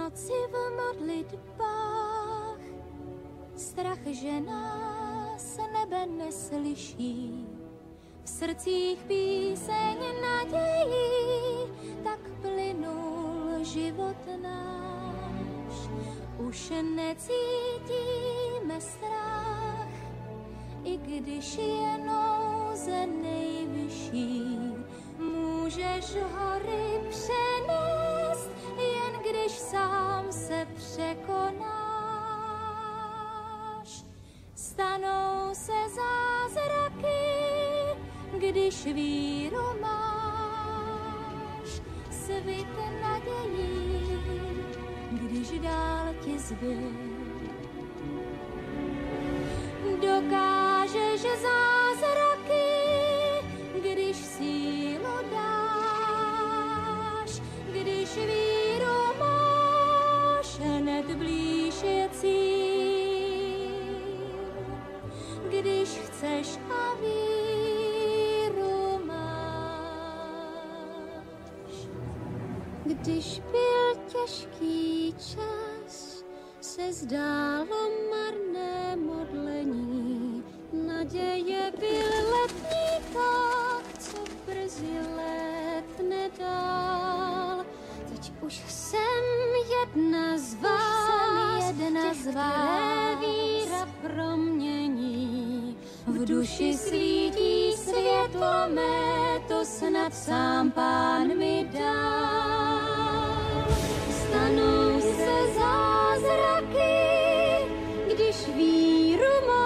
noci v modlitbách, strach, že nás nebe neslyší. V srdcích píseň nadějí, tak plynul život náš. Už necítíme strach, i když je nouze nejvyšší. Můžeš hory přenést, překonáš. Stanou se zázraky, když víru máš. Svit nadějí, když dál ti zbyl. Dokážeš zázraky, A víru máš. Když byl těžký čas, se zdálo marné modlení. Naděje byl letníka, co brzy let nedal. Teď už jsem jedna z vás, jedna z vás. V duši svítí světlo mé, to snad sám pán mi dá. Stanou se zázraky, když víru má.